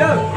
야!